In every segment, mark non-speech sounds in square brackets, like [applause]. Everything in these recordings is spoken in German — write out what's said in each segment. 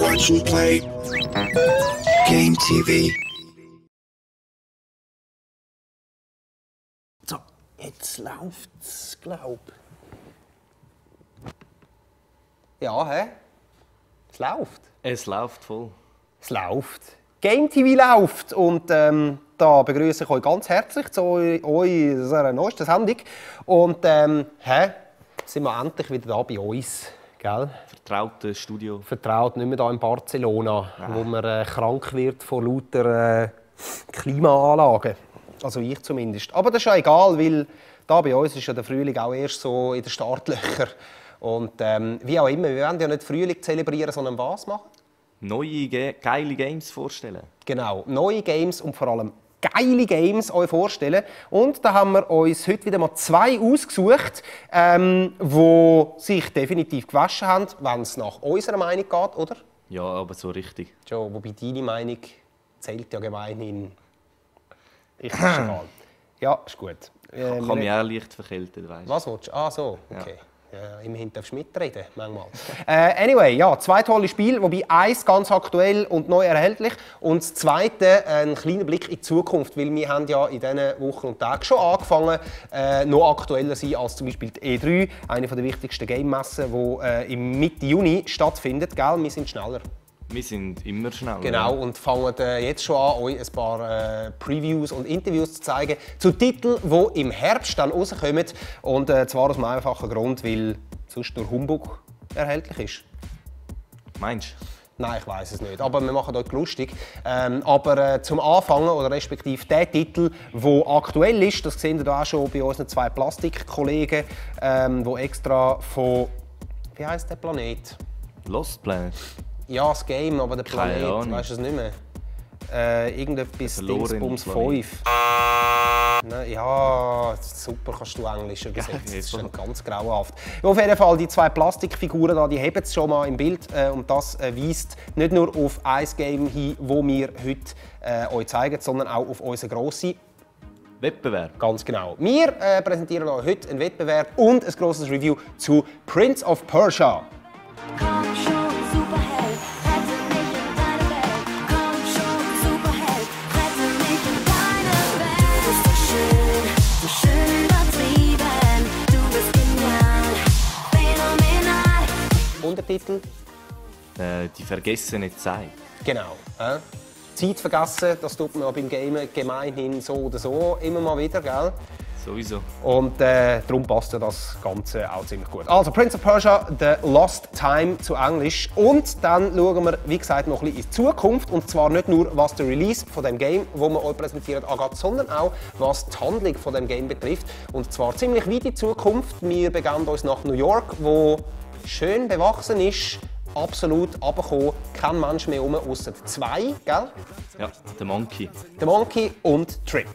Watch and play. Game TV. Läuft's, glaub. Ja, hä? Es läuft. Es läuft voll. Es läuft. Game TV läuft und ähm, da begrüße ich euch ganz herzlich zu eu- unserer neuesten Sendung. Und ähm, hä? sind wir endlich wieder da bei uns, gell? Vertrautes Studio. Vertraut nicht mehr da in Barcelona, wo man äh, krank wird vor lauter äh, Klimaanlagen. Also ich zumindest. Aber das ist ja egal, weil da bei uns ist ja der Frühling auch erst so in den Startlöchern. Und ähm, wie auch immer, wir wollen ja nicht Frühling zelebrieren, sondern was machen? Neue, ge geile Games vorstellen. Genau, neue Games und vor allem geile Games euch vorstellen. Und da haben wir uns heute wieder mal zwei ausgesucht, ähm, wo sich definitiv gewaschen haben, wenn es nach unserer Meinung geht, oder? Ja, aber so richtig. Joe, wobei deine Meinung zählt ja gemeinhin. Ich ist [clears throat] egal. Ja, ist gut. Äh, Kann mich auch leicht verkälten, weißt was willst du? Ah, so, okay. Ja, immerhin darfst du mitreden, manchmal. [laughs] äh, anyway, ja, zwei tolle Spiele, wobei eins ganz aktuell und neu erhältlich und das zweite ein kleiner Blick in die Zukunft, weil wir haben ja in diesen Wochen und Tagen schon angefangen, äh, noch aktueller sein als zum Beispiel die E3, eine der wichtigsten Game-Messen, die äh, im Mitte Juni stattfindet. Gell? Wir sind schneller. Wir sind immer schneller. Genau, und fangen äh, jetzt schon an, euch ein paar äh, Previews und Interviews zu zeigen zu Titeln, die im Herbst dann rauskommen. Und äh, zwar aus einem einfachen Grund, weil sonst nur Humbug erhältlich ist. Meinst Nein, ich weiß es nicht. Aber wir machen euch lustig. Ähm, aber äh, zum Anfangen, oder respektive der Titel, der aktuell ist, das sehen ihr auch schon bei unseren zwei Plastikkollegen, ähm, wo extra von. Wie heißt der Planet? du? Lost Planet. Ja, das Game, aber der Keine Planet, Ahnung. weißt du es nicht mehr? Äh, irgendetwas Dingsbums Planet. 5. Ne, ja, super kannst du Englisch übersetzen. Das ist schon ganz grauenhaft. Auf jeden Fall, die zwei Plastikfiguren da, die haben es schon mal im Bild. Äh, und das äh, weist nicht nur auf ein Game hin, wo wir heute äh, euch zeigen, sondern auch auf unsere grosse Wettbewerb. Ganz genau. Wir äh, präsentieren euch heute einen Wettbewerb und ein grosses Review zu Prince of Persia. Untertitel Äh, die vergessene Zeit. Genau. Äh? Zeit vergessen, das tut man beim Gamen gemeinhin so oder so immer mal wieder, gell? Sowieso. Und äh, darum passt ja das Ganze auch ziemlich gut. Also Prince of Persia, The Lost Time zu Englisch. Und dann schauen wir, wie gesagt, noch ein bisschen in die Zukunft. Und zwar nicht nur, was der Release von dem Game, wo wir euch präsentieren, angeht, sondern auch, was die Handlung von dem Game betrifft. Und zwar ziemlich weit in die Zukunft. Wir begeben uns nach New York, wo schön bewachsen ist, absolut abgekommen, kein Mensch mehr rum, außer zwei, gell? Ja, der Monkey. Der Monkey und Trip.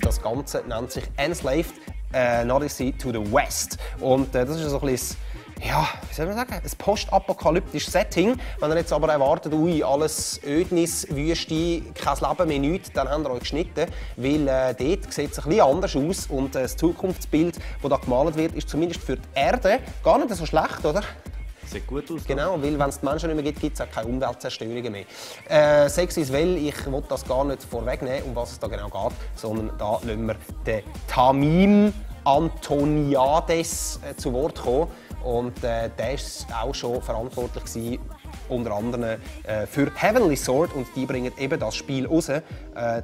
Das Ganze nennt sich Enslaved äh, Odyssey to the West. Und äh, das ist so ein bisschen, ja, wie soll man sagen, ein postapokalyptisches Setting. Wenn ihr jetzt aber erwartet, ui, alles Ödnis, Wüste, kein Leben mehr, nichts, dann habt ihr euch geschnitten. Weil äh, dort sieht es ein bisschen anders aus und äh, das Zukunftsbild, das da gemalt wird, ist zumindest für die Erde gar nicht so schlecht, oder? Sieht gut aus. Genau, weil wenn es die Menschen nicht mehr gibt, gibt es auch keine Umweltzerstörungen mehr. Äh, Sex ist well, ich will das gar nicht vorwegnehmen, um was es da genau geht, sondern da lassen wir den Tamim Antoniades äh, zu Wort kommen. Und äh, der war auch schon verantwortlich gewesen, unter anderem äh, für Heavenly Sword und die bringen eben das Spiel raus, äh,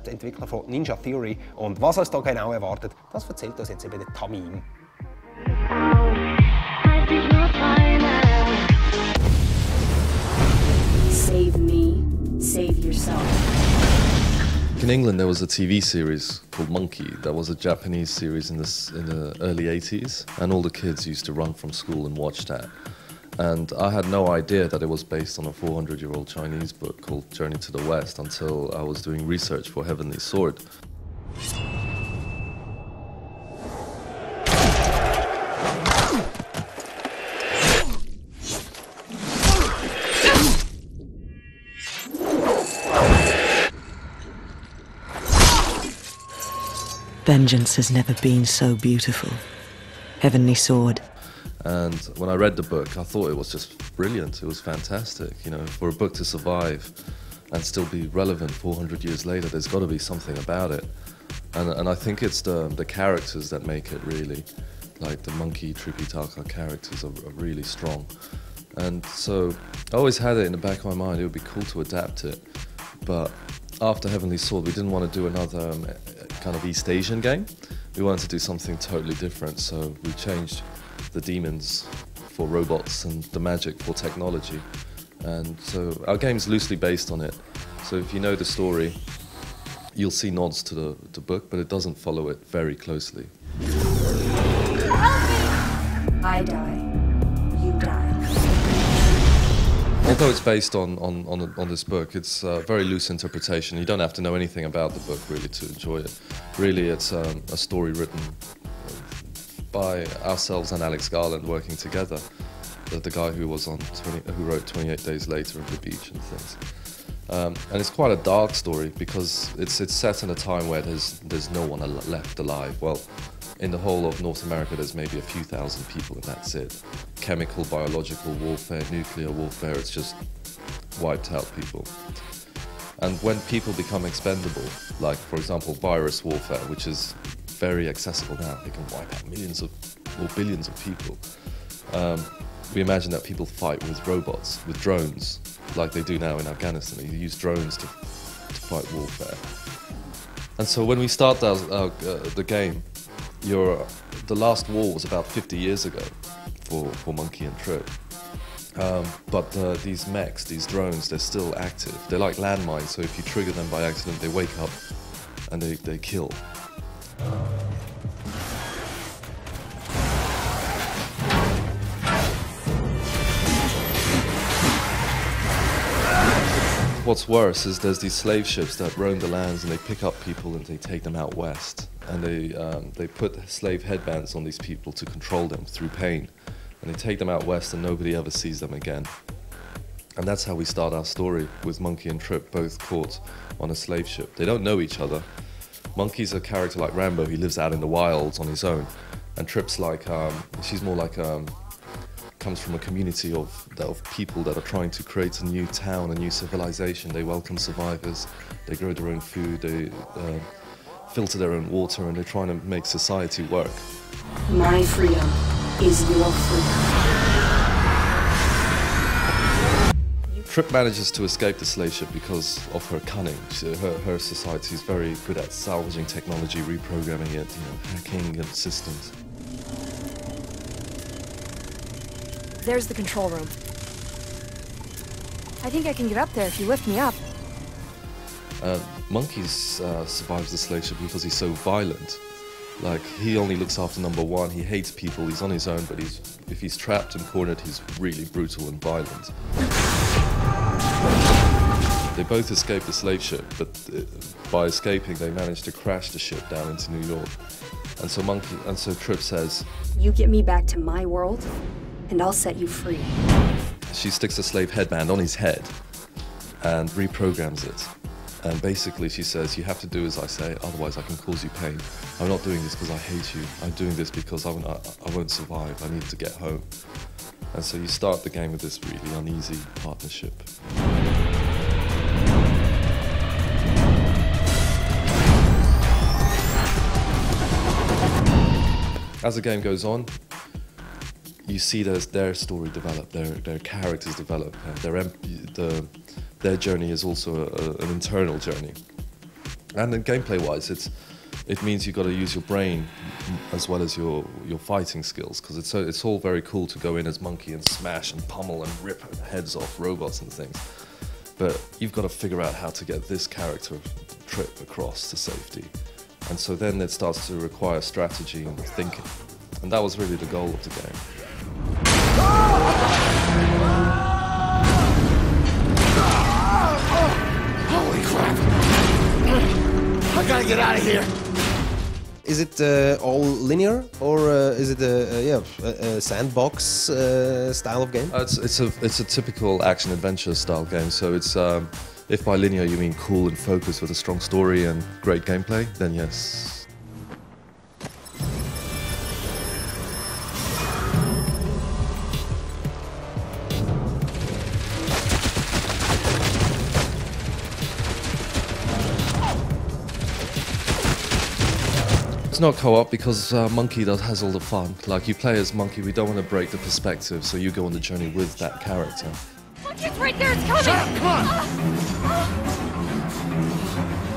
die Entwickler von Ninja Theory. Und was uns da genau erwartet, das erzählt uns jetzt eben der Tamim. In England, there was a TV series called Monkey. That was a Japanese series in the, in the early 80s, and all the kids used to run from school and watch that. And I had no idea that it was based on a 400 year old Chinese book called Journey to the West until I was doing research for Heavenly Sword. Vengeance has never been so beautiful. Heavenly Sword. And when I read the book, I thought it was just brilliant. It was fantastic. You know, for a book to survive and still be relevant 400 years later, there's got to be something about it. And, and I think it's the, the characters that make it really. Like the monkey Tripitaka characters are, are really strong. And so I always had it in the back of my mind, it would be cool to adapt it. But after Heavenly Sword, we didn't want to do another um, kind of East Asian game. We wanted to do something totally different, so we changed the demons for robots and the magic for technology. And so our game's loosely based on it. So if you know the story, you'll see nods to the, the book, but it doesn't follow it very closely. I die. Although it's based on, on, on, on this book, it's a very loose interpretation. You don't have to know anything about the book really to enjoy it. Really, it's um, a story written by ourselves and Alex Garland working together. The, the guy who was on 20, who wrote 28 Days Later and the Beach and things. Um, and it's quite a dark story because it's it's set in a time where there's there's no one left alive. Well, in the whole of North America, there's maybe a few thousand people, and that's it. Chemical, biological warfare, nuclear warfare, it's just wiped out people. And when people become expendable, like for example virus warfare, which is very accessible now, they can wipe out millions of or billions of people. Um, we imagine that people fight with robots, with drones, like they do now in Afghanistan. They use drones to, to fight warfare. And so when we start uh, the game, the last war was about 50 years ago for, for Monkey and Trip. Um, but uh, these mechs, these drones, they're still active. They're like landmines, so if you trigger them by accident, they wake up and they, they kill. What's worse is there's these slave ships that roam the lands and they pick up people and they take them out west. And they, um, they put slave headbands on these people to control them through pain. And they take them out west and nobody ever sees them again. And that's how we start our story with Monkey and Trip, both caught on a slave ship. They don't know each other. Monkey's a character like Rambo, he lives out in the wilds on his own. And Trip's like, um, she's more like, um, comes from a community of, of people that are trying to create a new town, a new civilization. They welcome survivors, they grow their own food, they uh, filter their own water, and they're trying to make society work. My freedom is your freedom. Trip manages to escape the slave ship because of her cunning. She, her, her society is very good at salvaging technology, reprogramming it, you know, hacking and systems. There's the control room. I think I can get up there if you lift me up. Uh, Monkeys uh, survives the slave ship because he's so violent. Like he only looks after number one. He hates people. He's on his own, but he's if he's trapped and cornered, he's really brutal and violent. They both escape the slave ship, but uh, by escaping, they manage to crash the ship down into New York. And so Monkey and so Trip says You get me back to my world, and I'll set you free. she sticks a slave headband on his head and reprograms it. And basically, she says, You have to do as I say, otherwise, I can cause you pain. I'm not doing this because I hate you. I'm doing this because I won't, I, I won't survive. I need to get home. And so you start the game with this really uneasy partnership. As the game goes on, you see their, their story develop, their, their characters develop, and their, the, their journey is also a, an internal journey. And then gameplay-wise, it's it means you've got to use your brain as well as your your fighting skills because it's so- it's all very cool to go in as monkey and smash and pummel and rip heads off robots and things. but you've got to figure out how to get this character trip across to safety. And so then it starts to require strategy and thinking. And that was really the goal of the game. I gotta get out of here! Is it uh, all linear or uh, is it a, a yeah a, a sandbox uh, style of game? Uh, it's, it's, a, it's a typical action adventure style game. So it's um, if by linear you mean cool and focused with a strong story and great gameplay, then yes. It's not co-op because uh, Monkey does, has all the fun. Like you play as Monkey, we don't want to break the perspective, so you go on the journey with that character. Monkey's right there, it's coming! Shut up, come on!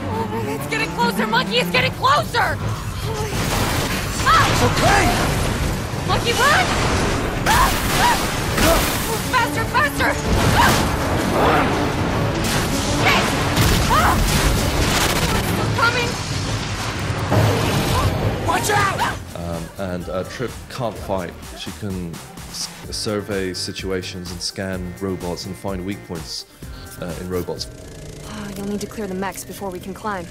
Oh, it's getting closer, Monkey, it's getting closer! It's okay! Monkey, run! Ah! Ah! Oh, faster, faster! Ah! Shit! Ah! Oh, it's still coming! Watch out! and uh, Trip can't fight. She can s- survey situations and scan robots and find weak points uh, in robots. Oh, you'll need to clear the mechs before we can climb.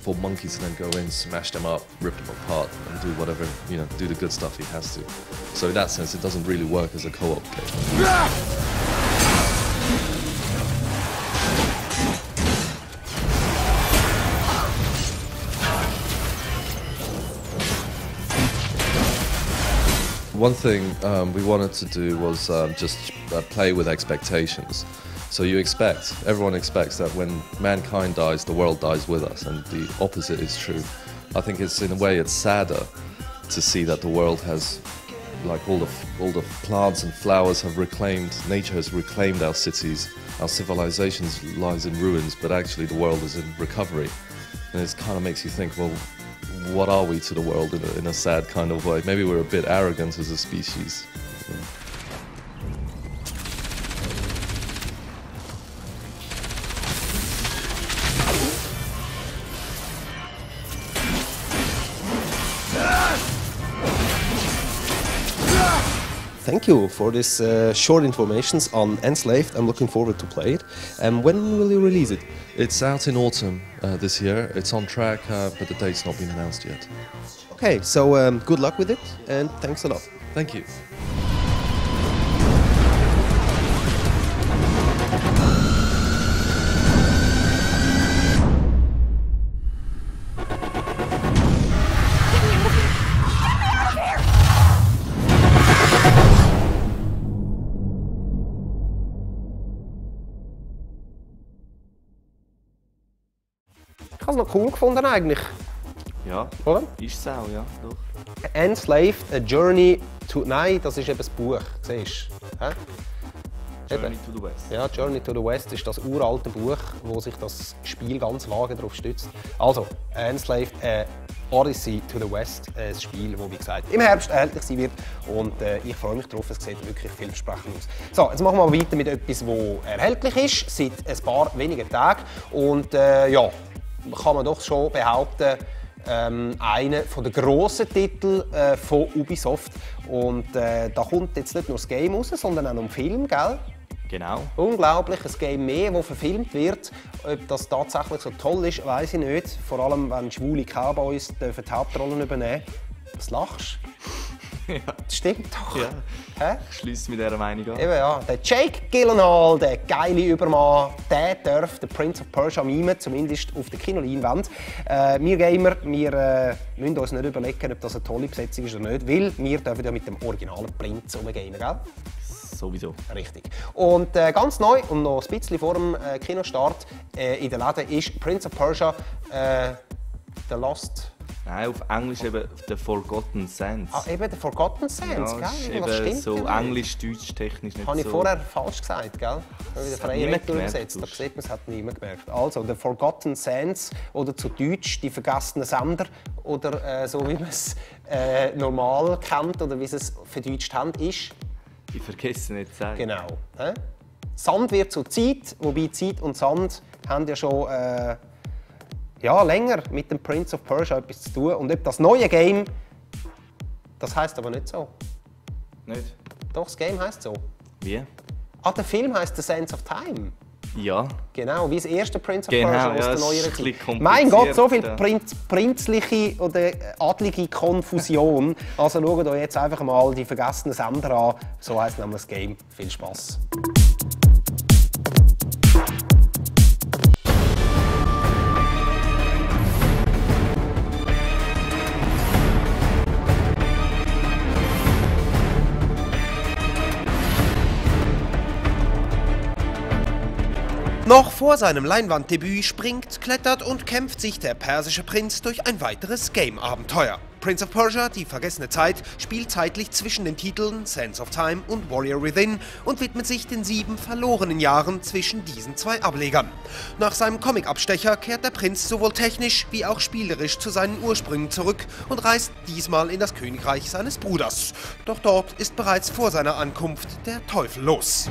For monkeys to then go in, smash them up, rip them apart, and do whatever you know, do the good stuff he has to. So in that sense, it doesn't really work as a co-op game. One thing um, we wanted to do was um, just uh, play with expectations. So you expect, everyone expects that when mankind dies, the world dies with us, and the opposite is true. I think it's in a way it's sadder to see that the world has, like all the all the plants and flowers have reclaimed, nature has reclaimed our cities, our civilizations lies in ruins, but actually the world is in recovery, and it kind of makes you think, well, what are we to the world in a, in a sad kind of way? Maybe we're a bit arrogant as a species. Thank you for this uh, short informations on Enslaved. I'm looking forward to play it. Um, when will you release it? It's out in autumn uh, this year. It's on track, uh, but the date's not been announced yet. Okay, so um, good luck with it and thanks a lot. Thank you. Noch cool gefunden eigentlich, Ja, oder? ist es auch, ja. Doch. Enslaved, A Journey to... Nein, das ist eben das Buch, siehst du? Hä? Journey to the West. Ja, Journey to the West ist das uralte Buch, wo sich das Spiel ganz vage darauf stützt. Also, Enslaved, äh, Odyssey to the West, äh, ein Spiel, das wie gesagt im Herbst erhältlich sein wird. Und äh, ich freue mich darauf, es sieht wirklich vielversprechend aus. So, jetzt machen wir weiter mit etwas, das erhältlich ist, seit ein paar wenigen Tagen. Und äh, ja, kann man doch schon behaupten, ähm, einer der grossen Titel äh, von Ubisoft. Und äh, da kommt jetzt nicht nur das Game raus, sondern auch noch ein Film, gell? Genau. Unglaublich, ein Game mehr, das verfilmt wird. Ob das tatsächlich so toll ist, weiß ich nicht. Vor allem, wenn schwule Cowboys dürfen die Hauptrollen übernehmen Was lachst du? Das stimmt doch. Ja. Hä? Ich schließe mit dieser Meinung an. Eben ja, der Jake Gyllenhaal, der geile Übermann, der darf den Prince of Persia mimen, zumindest auf der Kinoleinwand. Äh, wir Gamer, wir äh, müssen uns nicht überlegen, ob das eine tolle Besetzung ist oder nicht, weil wir dürfen ja mit dem originalen Prinz umgehen, gell? Sowieso. Richtig. Und äh, ganz neu und noch ein bisschen vor dem äh, Kinostart äh, in den Läden ist Prince of Persia äh, The Lost. Nein, auf Englisch eben The Forgotten Sands. Ah, eben The Forgotten Sands, ja, gell? eben Das stimmt so ja nicht. englisch-deutsch technisch nicht Habe ich so. vorher falsch gesagt, gell? Habe wieder freie gemerkt, übersetzt. Da sieht man, es hat niemand gemerkt. Also, The Forgotten Sands oder zu Deutsch die vergessenen Sender oder äh, so wie man es äh, normal kennt oder wie sie es verdeutscht haben, ist Ich vergesse nicht zu sagen. genau. Hä? Sand wird zur Zeit, wobei Zeit und Sand haben ja schon äh, ja, länger mit dem Prince of Persia etwas zu tun. Und ob das neue Game, das heißt aber nicht so. Nicht? Doch, das Game heißt so. Wie? Ah, der Film heißt The Sense of Time. Ja. Genau, wie das erste Prince of Genau, Persia aus ja, der neueren Zeit. Mein Gott, so viel. Prinz, prinzliche oder adlige Konfusion. Also schaut euch jetzt einfach mal die vergessenen Sender an. So heisst nämlich das Game. Viel Spaß. Noch vor seinem Leinwanddebüt springt, klettert und kämpft sich der persische Prinz durch ein weiteres Game-Abenteuer. Prince of Persia, die vergessene Zeit, spielt zeitlich zwischen den Titeln Sense of Time und Warrior Within und widmet sich den sieben verlorenen Jahren zwischen diesen zwei Ablegern. Nach seinem Comic-Abstecher kehrt der Prinz sowohl technisch wie auch spielerisch zu seinen Ursprüngen zurück und reist diesmal in das Königreich seines Bruders. Doch dort ist bereits vor seiner Ankunft der Teufel los.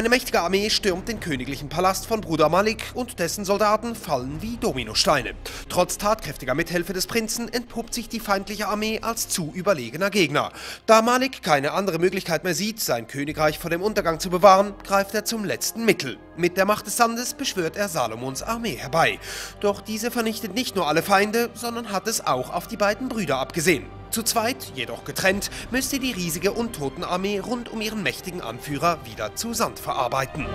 Eine mächtige Armee stürmt den königlichen Palast von Bruder Malik und dessen Soldaten fallen wie Dominosteine. Trotz tatkräftiger Mithilfe des Prinzen entpuppt sich die feindliche Armee als zu überlegener Gegner. Da Malik keine andere Möglichkeit mehr sieht, sein Königreich vor dem Untergang zu bewahren, greift er zum letzten Mittel. Mit der Macht des Sandes beschwört er Salomons Armee herbei. Doch diese vernichtet nicht nur alle Feinde, sondern hat es auch auf die beiden Brüder abgesehen. Zu zweit, jedoch getrennt, müsste die riesige Untotenarmee rund um ihren mächtigen Anführer wieder zu Sand verarbeiten.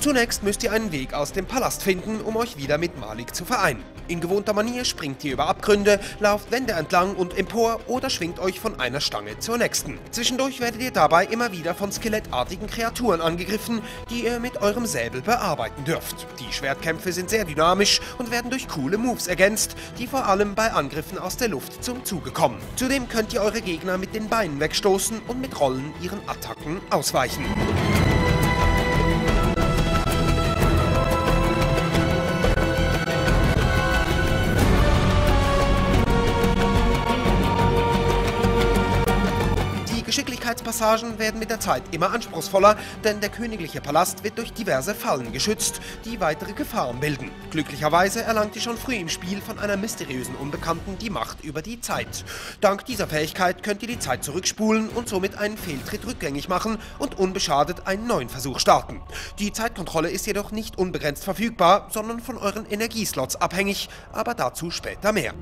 Zunächst müsst ihr einen Weg aus dem Palast finden, um euch wieder mit Malik zu vereinen. In gewohnter Manier springt ihr über Abgründe, lauft Wände entlang und empor oder schwingt euch von einer Stange zur nächsten. Zwischendurch werdet ihr dabei immer wieder von skelettartigen Kreaturen angegriffen, die ihr mit eurem Säbel bearbeiten dürft. Die Schwertkämpfe sind sehr dynamisch und werden durch coole Moves ergänzt, die vor allem bei Angriffen aus der Luft zum Zuge kommen. Zudem könnt ihr eure Gegner mit den Beinen wegstoßen und mit Rollen ihren Attacken ausweichen. Geschicklichkeitspassagen werden mit der Zeit immer anspruchsvoller, denn der königliche Palast wird durch diverse Fallen geschützt, die weitere Gefahren bilden. Glücklicherweise erlangt ihr schon früh im Spiel von einer mysteriösen Unbekannten die Macht über die Zeit. Dank dieser Fähigkeit könnt ihr die Zeit zurückspulen und somit einen Fehltritt rückgängig machen und unbeschadet einen neuen Versuch starten. Die Zeitkontrolle ist jedoch nicht unbegrenzt verfügbar, sondern von euren Energieslots abhängig, aber dazu später mehr.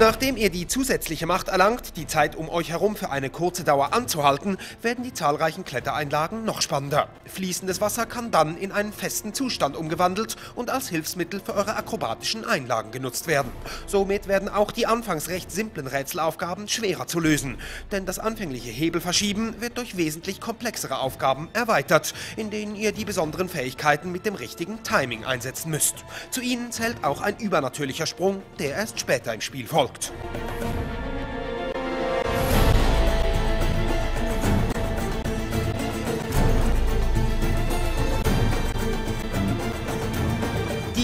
Nachdem ihr die zusätzliche Macht erlangt, die Zeit um euch herum für eine kurze Dauer anzuhalten, werden die zahlreichen Klettereinlagen noch spannender. Fließendes Wasser kann dann in einen festen Zustand umgewandelt und als Hilfsmittel für eure akrobatischen Einlagen genutzt werden. Somit werden auch die anfangs recht simplen Rätselaufgaben schwerer zu lösen, denn das anfängliche Hebelverschieben wird durch wesentlich komplexere Aufgaben erweitert, in denen ihr die besonderen Fähigkeiten mit dem richtigen Timing einsetzen müsst. Zu ihnen zählt auch ein übernatürlicher Sprung, der erst später im Spiel folgt.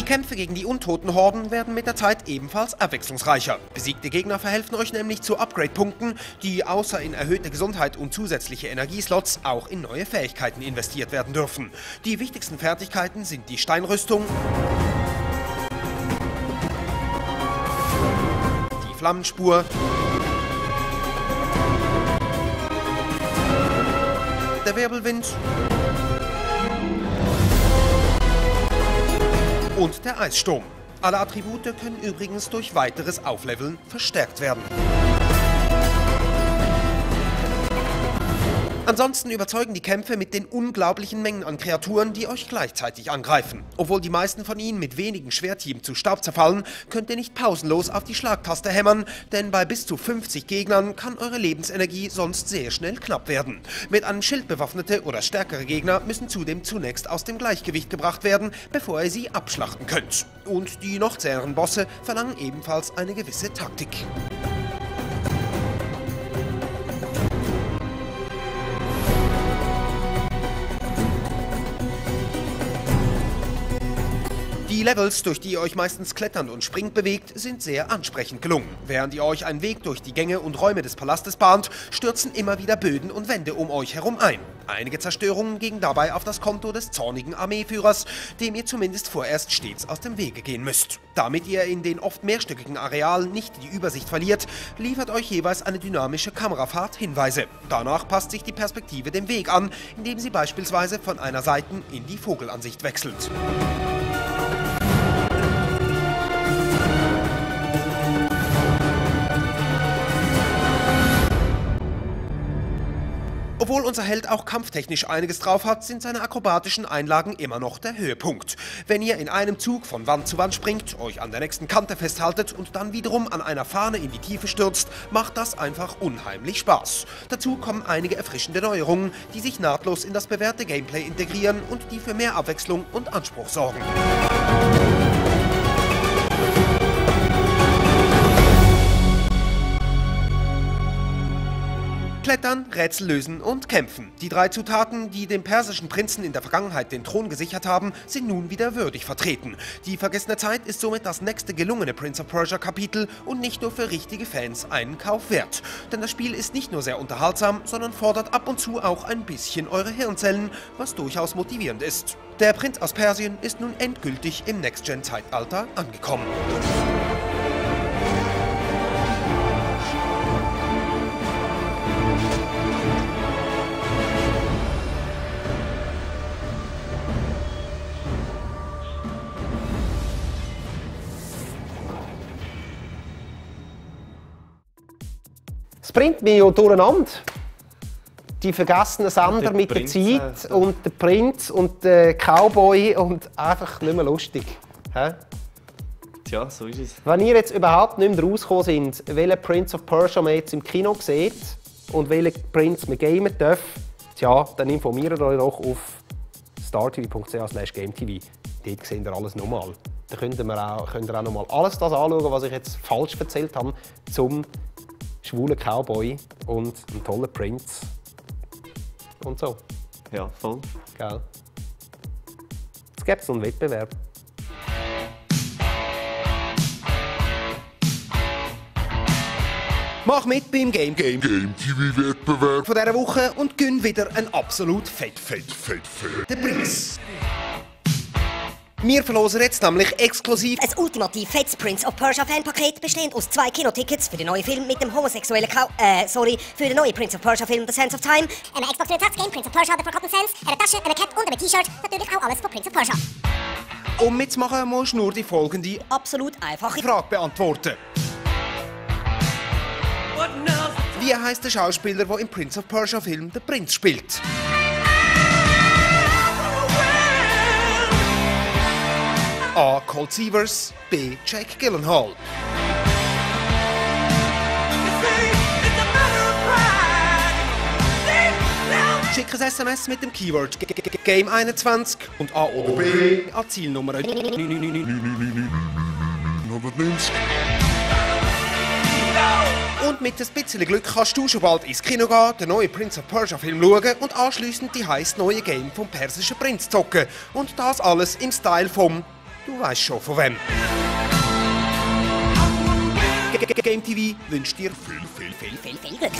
Die Kämpfe gegen die untoten Horden werden mit der Zeit ebenfalls abwechslungsreicher. Besiegte Gegner verhelfen euch nämlich zu Upgrade-Punkten, die außer in erhöhte Gesundheit und zusätzliche Energieslots auch in neue Fähigkeiten investiert werden dürfen. Die wichtigsten Fertigkeiten sind die Steinrüstung, Flammenspur, der Wirbelwind und der Eissturm. Alle Attribute können übrigens durch weiteres Aufleveln verstärkt werden. Ansonsten überzeugen die Kämpfe mit den unglaublichen Mengen an Kreaturen, die euch gleichzeitig angreifen. Obwohl die meisten von ihnen mit wenigen Schwerthieben zu Staub zerfallen, könnt ihr nicht pausenlos auf die Schlagtaste hämmern, denn bei bis zu 50 Gegnern kann eure Lebensenergie sonst sehr schnell knapp werden. Mit einem Schild bewaffnete oder stärkere Gegner müssen zudem zunächst aus dem Gleichgewicht gebracht werden, bevor ihr sie abschlachten könnt. Und die noch zäheren Bosse verlangen ebenfalls eine gewisse Taktik. Die Levels, durch die ihr euch meistens kletternd und springend bewegt, sind sehr ansprechend gelungen. Während ihr euch einen Weg durch die Gänge und Räume des Palastes bahnt, stürzen immer wieder Böden und Wände um euch herum ein. Einige Zerstörungen gingen dabei auf das Konto des zornigen Armeeführers, dem ihr zumindest vorerst stets aus dem Wege gehen müsst. Damit ihr in den oft mehrstöckigen Arealen nicht die Übersicht verliert, liefert euch jeweils eine dynamische Kamerafahrt Hinweise. Danach passt sich die Perspektive dem Weg an, indem sie beispielsweise von einer Seiten in die Vogelansicht wechselt. Obwohl unser Held auch kampftechnisch einiges drauf hat, sind seine akrobatischen Einlagen immer noch der Höhepunkt. Wenn ihr in einem Zug von Wand zu Wand springt, euch an der nächsten Kante festhaltet und dann wiederum an einer Fahne in die Tiefe stürzt, macht das einfach unheimlich Spaß. Dazu kommen einige erfrischende Neuerungen, die sich nahtlos in das bewährte Gameplay integrieren und die für mehr Abwechslung und Anspruch sorgen. Klettern, Rätsel lösen und kämpfen. Die drei Zutaten, die dem persischen Prinzen in der Vergangenheit den Thron gesichert haben, sind nun wieder würdig vertreten. Die vergessene Zeit ist somit das nächste gelungene Prince of Persia Kapitel und nicht nur für richtige Fans einen Kauf wert. Denn das Spiel ist nicht nur sehr unterhaltsam, sondern fordert ab und zu auch ein bisschen eure Hirnzellen, was durchaus motivierend ist. Der Prinz aus Persien ist nun endgültig im Next-Gen-Zeitalter angekommen. Bringt mich ja durcheinander. Die vergessenen Sender Der mit der Prinz, Zeit äh, und der Prinz und der Cowboy und einfach nicht mehr lustig. Hä? Tja, so ist es. Wenn ihr jetzt überhaupt nicht mehr rausgekommen sind, welchen Prince of Persia man jetzt im Kino sieht und welchen Prinz man gamen darf, tja, dann informiert euch doch auf startv.ch gametv. Dort seht ihr alles nochmal. Da könnt ihr, auch, könnt ihr auch nochmal alles das anschauen, was ich jetzt falsch erzählt habe, zum schwulen Cowboy und einem tollen Prinz. Und so, Ja, voll. gell? Gibt es noch einen Wettbewerb. Mach mit beim Game Game Game TV Wettbewerb von dieser Woche und gönn wieder ein absolut fett, fett, fett, fetten Preis. Wir verlosen jetzt nämlich exklusiv Ein ultimativ fettes Prince of Persia Fanpaket bestehend aus zwei Kinotickets für den neuen Film mit dem homosexuellen Kau... Äh, sorry, für den neuen Prince of Persia Film The Sands of Time. Einem Xbox 360 Game Prince of Persia The Forgotten Sands, einer Tasche, einer Cap und einem T-Shirt. Natürlich auch alles von Prince of Persia. Um mitzumachen, musst du nur die folgende Absolut einfache Frage beantworten. Wie heißt der Schauspieler, der im Prince of Persia Film den Prinz spielt? A. Colt Sievers, B. Jake Gyllenhaal. Schick ein SMS mit dem Keyword G- G- G- Game 21 und A oder B an Zielnummer 990. Und mit ein bisschen Glück kannst du schon bald ins Kino gehen, den neuen Prince of Persia Film schauen und anschliessend die heiß neue Game vom persischen Prinz zocken. Und das alles im Style vom, du weißt schon von wem. G- G- Game TV wünscht dir viel, viel, viel, viel, viel Glück.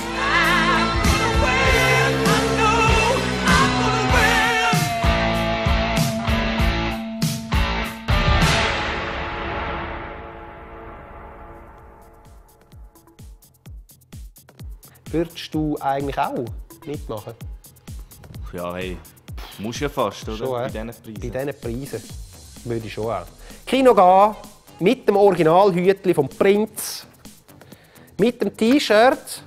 Würdest du eigentlich auch mitmachen? Ja, hey, musst ja fast, oder? Schon, Bei äh? diesen Preisen. Bei diesen Preisen würde ich schon auch. Kino gehen, mit dem Originalhütli vom Prinz, mit dem T-Shirt,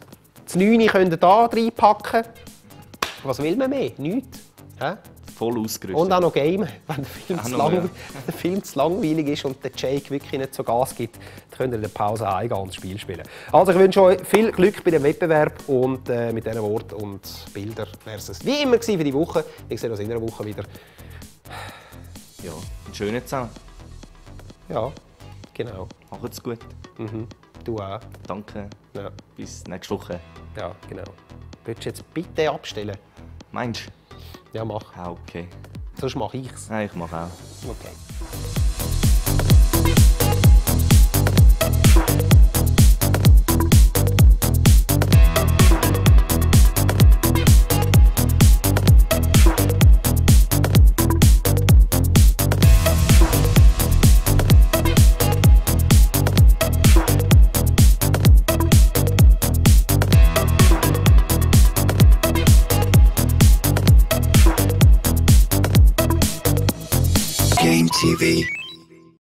das 9 könnt ihr hier reinpacken. Was will man mehr? Nichts. Hä? Voll ausgerüstet. Und auch noch Game. [laughs] Wenn der Film, zu, lang, ja. [laughs] der Film zu langweilig ist und der Jake wirklich nicht so Gas gibt, dann könnt ihr in der Pause eingehen und das Spiel spielen. Also ich wünsche euch viel Glück bei dem Wettbewerb und äh, mit diesen Worten und Bildern wäre es wie immer für die Woche. Wir sehen uns in einer Woche wieder. Ja, einen schönen zusammen. Ja, genau. Macht's gut. Mhm. Du auch. Danke. Ja. Bis nächste Woche. Ja, genau. Willst du jetzt bitte abstellen? Meinst du? Ja, mach. Ah, okay. Sonst mache ich es. Nein, ich mache auch. Okay.